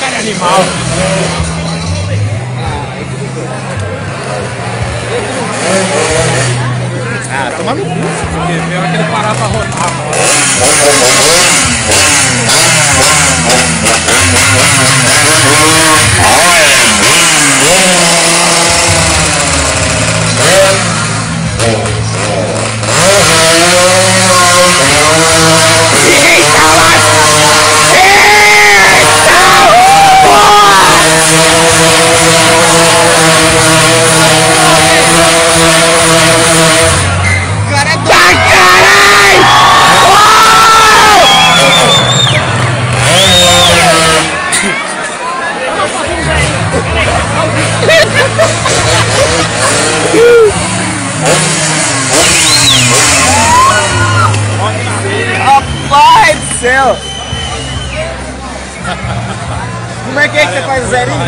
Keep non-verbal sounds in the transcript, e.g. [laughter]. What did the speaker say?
Cara, animal. Ah, toma no cu. Porque veio aquele parar pra rodar. Céu! [laughs] Como é que é que você faz o zerinho?